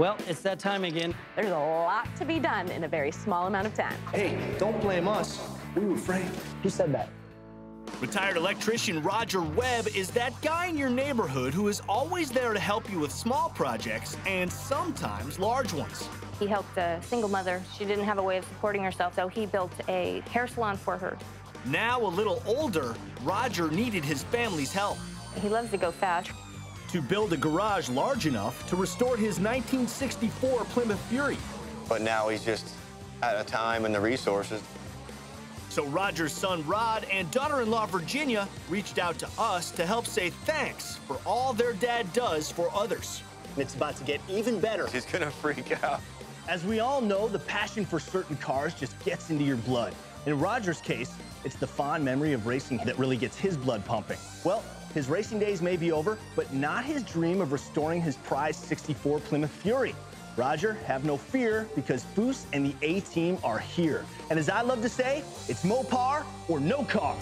Well, it's that time again. There's a lot to be done in a very small amount of time. Hey, don't blame us. We were framed. Who said that? Retired electrician Roger Webb is that guy in your neighborhood who is always there to help you with small projects and sometimes large ones. He helped a single mother. She didn't have a way of supporting herself, so he built a hair salon for her. Now a little older, Roger needed his family's help. He loves to go fast. To build a garage large enough to restore his 1964 Plymouth Fury. But now he's just at a time and the resources. So Roger's son Rod and daughter-in-law Virginia reached out to us to help say thanks for all their dad does for others. And it's about to get even better. He's gonna freak out. As we all know, the passion for certain cars just gets into your blood. In Roger's case, it's the fond memory of racing that really gets his blood pumping. Well, his racing days may be over, but not his dream of restoring his prized 64 Plymouth Fury. Roger, have no fear because Foose and the A team are here. And as I love to say, it's Mopar or no car.